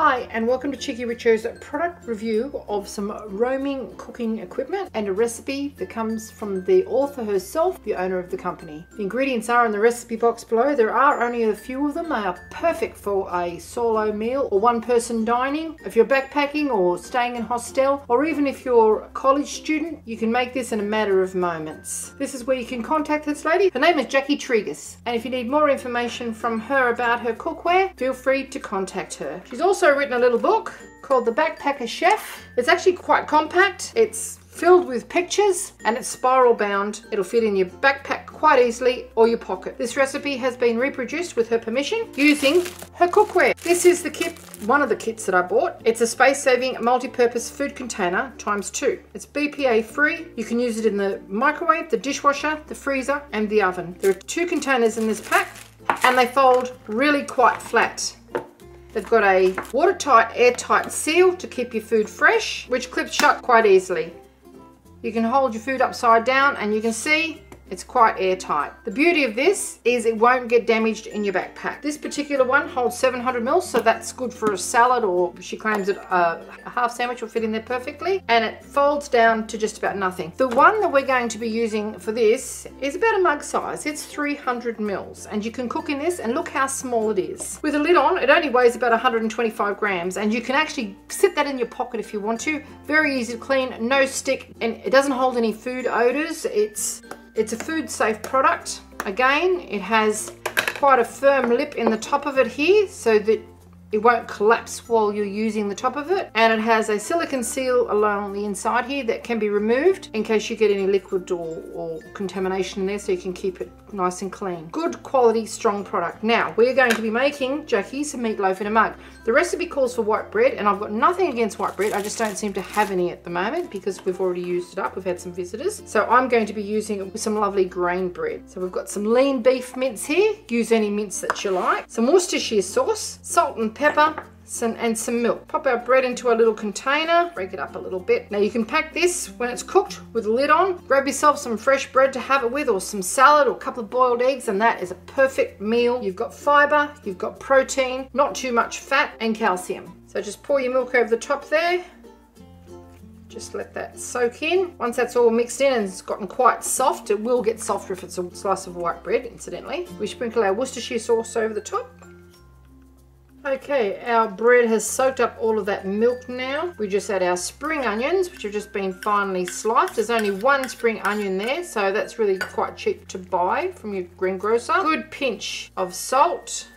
Hi and welcome to Cheeky Richo's product review of some roaming cooking equipment and a recipe that comes from the author herself, the owner of the company. The ingredients are in the recipe box below. There are only a few of them. They are perfect for a solo meal or one person dining. If you're backpacking or staying in hostel or even if you're a college student, you can make this in a matter of moments. This is where you can contact this lady. Her name is Jacqui Treagus and if you need more information from her about her cookware, feel free to contact her. She's also written a little book called The Backpacker Chef. It's actually quite compact. It's filled with pictures and it's spiral bound. It'll fit in your backpack quite easily or your pocket. This recipe has been reproduced with her permission using her cookware. This is the kit, one of the kits that I bought. It's a space-saving multi-purpose food container times two. It's BPA free. You can use it in the microwave, the dishwasher, the freezer and the oven. There are two containers in this pack and they fold really quite flat. They've got a watertight, airtight seal to keep your food fresh, which clips shut quite easily. You can hold your food upside down and you can see it's quite airtight. The beauty of this is it won't get damaged in your backpack. This particular one holds 700 mils, so that's good for a salad or she claims that a half sandwich will fit in there perfectly. And it folds down to just about nothing. The one that we're going to be using for this is about a mug size. It's 300 mils and you can cook in this and look how small it is. With a lid on, it only weighs about 125 grams and you can actually sit that in your pocket if you want to. Very easy to clean, no stick, and it doesn't hold any food odors. It's it's a food safe product. Again, it has quite a firm lip in the top of it here so that it won't collapse while you're using the top of it. And it has a silicone seal along the inside here that can be removed in case you get any liquid or, or contamination in there so you can keep it nice and clean. Good quality strong product. Now we're going to be making Jacqui's meatloaf in a mug. The recipe calls for white bread and I've got nothing against white bread. I just don't seem to have any at the moment because we've already used it up. We've had some visitors. So I'm going to be using some lovely grain bread. So we've got some lean beef mince here. Use any mince that you like. Some Worcestershire sauce salt and pepper, some, and some milk. Pop our bread into a little container, break it up a little bit. Now you can pack this when it's cooked with the lid on. Grab yourself some fresh bread to have it with or some salad or a couple of boiled eggs and that is a perfect meal. You've got fiber, you've got protein, not too much fat and calcium. So just pour your milk over the top there. Just let that soak in. Once that's all mixed in and it's gotten quite soft, it will get softer if it's a slice of white bread, incidentally. We sprinkle our Worcestershire sauce over the top. Okay, our bread has soaked up all of that milk now. We just add our spring onions, which have just been finely sliced. There's only one spring onion there, so that's really quite cheap to buy from your greengrocer. Good pinch of salt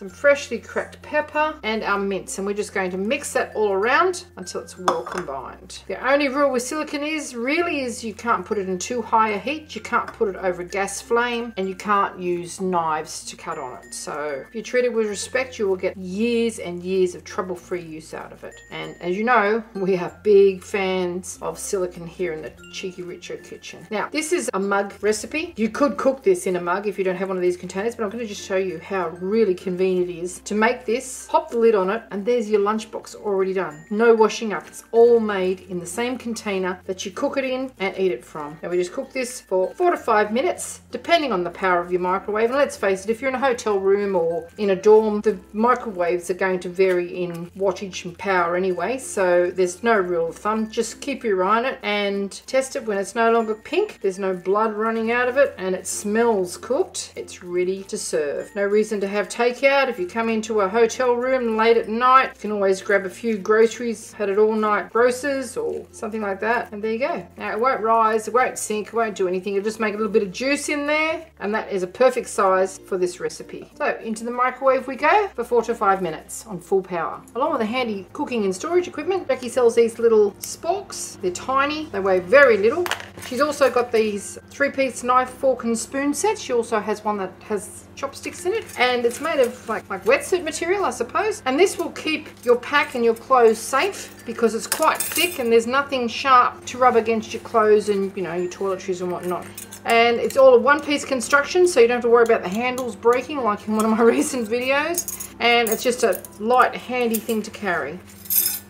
some freshly cracked pepper and our mince and we're just going to mix that all around until it's well combined. The only rule with silicone is really is you can't put it in too high a heat, you can't put it over a gas flame and you can't use knives to cut on it. So if you treat it with respect you will get years and years of trouble-free use out of it. And as you know we are big fans of silicone here in the Cheeky Richo kitchen. Now this is a mug recipe. You could cook this in a mug if you don't have one of these containers but I'm going to just show you how really convenient convenient it is to make this, pop the lid on it, and there's your lunchbox already done. No washing up. It's all made in the same container that you cook it in and eat it from. Now we just cook this for four to five minutes, depending on the power of your microwave. And let's face it, if you're in a hotel room or in a dorm, the microwaves are going to vary in wattage and power anyway, so there's no rule of thumb. Just keep your eye on it and test it when it's no longer pink, there's no blood running out of it, and it smells cooked. It's ready to serve. No reason to have takeout If you come into a hotel room late at night, you can always grab a few groceries, had it all night grocers or something like that. And there you go. Now it won't rise, it won't sink, it won't do anything. It'll just make a little bit of juice in there. And that is a perfect size for this recipe. So into the microwave we go for four to five minutes on full power. Along with the handy cooking and storage equipment, Jacqui sells these little sporks. They're tiny, they weigh very little. She's also got these three-piece knife, fork and spoon sets. She also has one that has chopsticks in it and it's made of like, like wetsuit material I suppose. And this will keep your pack and your clothes safe because it's quite thick and there's nothing sharp to rub against your clothes and you know your toiletries and whatnot. And it's all a one-piece construction so you don't have to worry about the handles breaking like in one of my recent videos. And it's just a light handy thing to carry.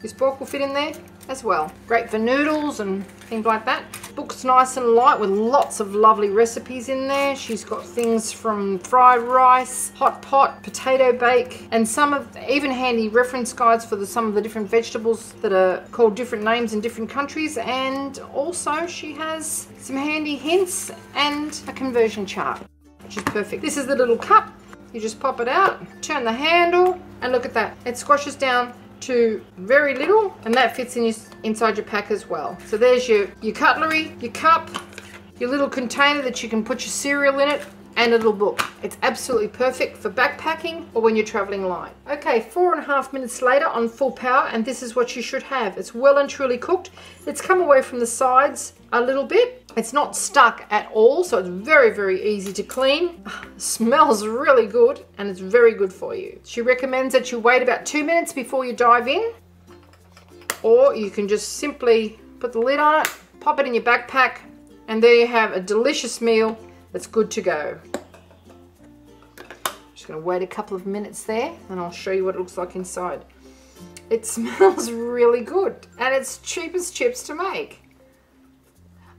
This fork will fit in there as well. Great for noodles and things like that book's nice and light with lots of lovely recipes in there. She's got things from fried rice, hot pot, potato bake, and some of even handy reference guides for the, some of the different vegetables that are called different names in different countries. And also she has some handy hints and a conversion chart, which is perfect. This is the little cup. You just pop it out, turn the handle, and look at that. It squashes down to very little and that fits in your, inside your pack as well. So there's your, your cutlery, your cup, your little container that you can put your cereal in it and a little book. It's absolutely perfect for backpacking or when you're traveling light. Okay, four and a half minutes later on full power and this is what you should have. It's well and truly cooked. It's come away from the sides a little bit. It's not stuck at all, so it's very, very easy to clean. smells really good and it's very good for you. She recommends that you wait about two minutes before you dive in or you can just simply put the lid on it, pop it in your backpack and there you have a delicious meal that's good to go. Just gonna wait a couple of minutes there and I'll show you what it looks like inside. It smells really good and it's cheap as chips to make.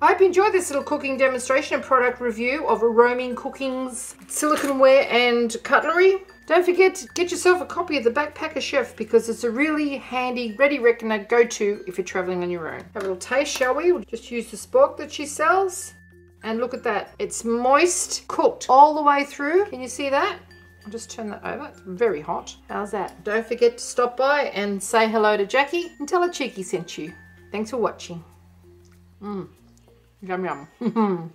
I hope you enjoyed this little cooking demonstration and product review of Roaming Cooking's siliconware and cutlery. Don't forget to get yourself a copy of the Backpacker Chef because it's a really handy, ready reckoner go-to if you're traveling on your own. Have a little taste, shall we? We'll just use the spork that she sells. And look at that. It's moist, cooked all the way through. Can you see that? I'll just turn that over. It's very hot. How's that? Don't forget to stop by and say hello to Jacqui and tell her Cheeky sent you. Thanks for watching. Mmm. Yum yum.